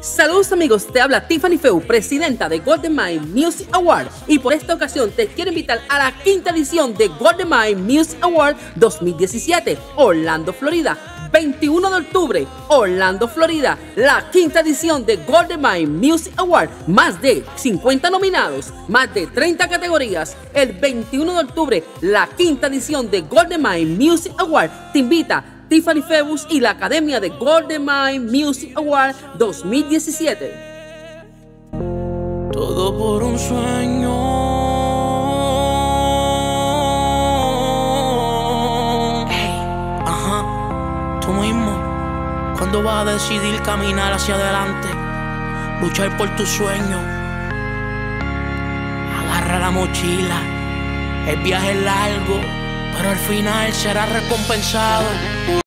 Saludos amigos, te habla Tiffany Feu, presidenta de Golden Mind Music Award y por esta ocasión te quiero invitar a la quinta edición de Golden Mind Music Award 2017, Orlando, Florida. 21 de octubre, Orlando, Florida, la quinta edición de Golden Mind Music Award. Más de 50 nominados, más de 30 categorías. El 21 de octubre, la quinta edición de Golden Mind Music Award te invita Tiffany Febus y la Academia de Golden Mind Music Award 2017. Todo por un sueño. ajá, tú mismo. ¿Cuándo vas a decidir caminar hacia adelante? Luchar por tu sueño. Agarra la mochila. El viaje es largo, al final será recompensado.